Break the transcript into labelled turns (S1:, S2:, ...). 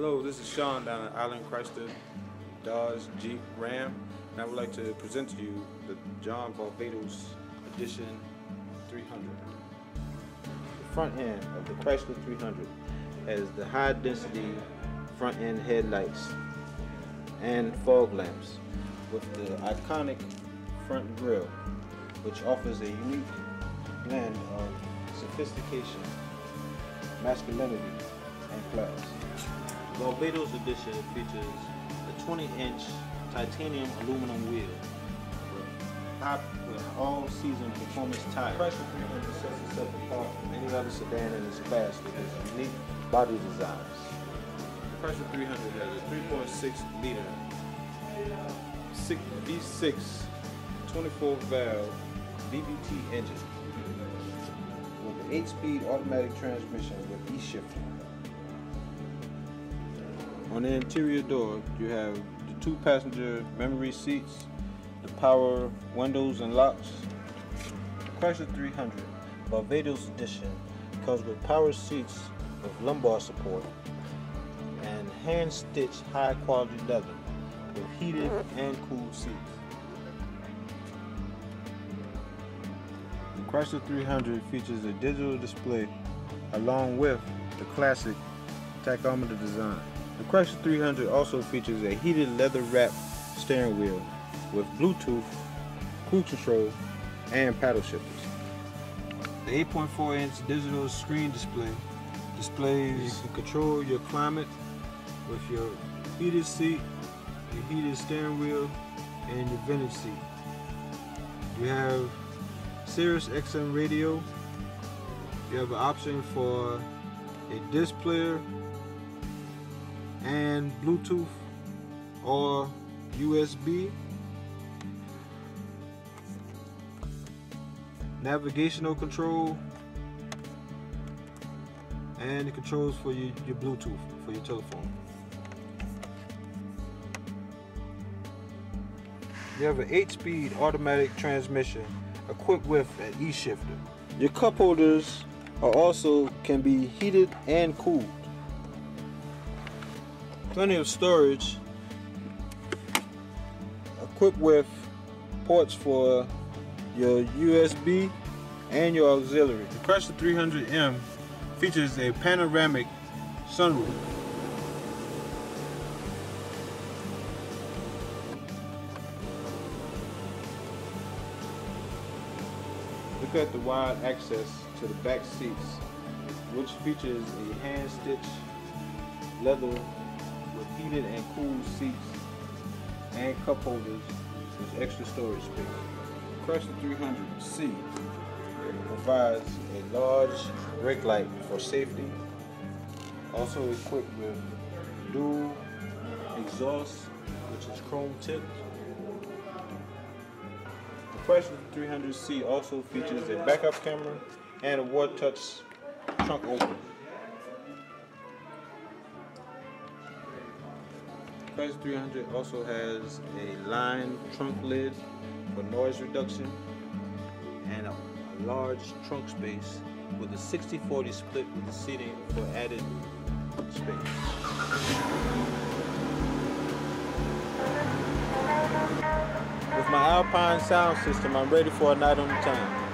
S1: Hello, this is Sean down at Island Chrysler Dodge Jeep Ram, and I would like to present to you the John Varvatos Edition 300. The front end of the Chrysler 300 has the high density front end headlights and fog lamps with the iconic front grille, which offers a unique blend of sophistication, masculinity, and class. Varvatos edition features a 20-inch titanium aluminum wheel with, all-season performance tires. Chrysler 300 sets itself apart from any other sedan in its class with its unique body designs. The Chrysler 300 has a 3.6 liter V6 24 valve VVT engine with an 8-speed automatic transmission with e-shifter. On the interior door, you have the two passenger memory seats, the power windows and locks. The Chrysler 300 Varvatos Edition comes with power seats with lumbar support and hand-stitched high-quality leather with heated and cooled seats. The Chrysler 300 features a digital display along with the classic tachometer design. The Chrysler 300 also features a heated leather wrapped steering wheel with Bluetooth, cruise control, and paddle shifters. The 8.4 inch digital screen display displays you can control your climate with your heated seat, your heated steering wheel, and your vintage seat. You have Sirius XM radio. You have an option for a disc player and Bluetooth or USB. Navigational control and the controls for your, your Bluetooth for your telephone. You have an 8-speed automatic transmission equipped with an e-shifter. Your cup holders are also can be heated and cooled plenty of storage equipped with ports for your USB and your auxiliary. The Chrysler 300M features a panoramic sunroof. Look at the wide access to the back seats, which features a hand-stitched leather with heated and cooled seats and cup holders with extra storage space. The Chrysler 300C provides a large brake light for safety, also equipped with dual exhaust, which is chrome tipped. The Chrysler 300C also features a backup camera and a War Touch trunk opener. Chrysler 300 also has a line trunk lid for noise reduction and a, a large trunk space with a 60-40 split with the seating for added space. With my Alpine sound system, I'm ready for a night on the town.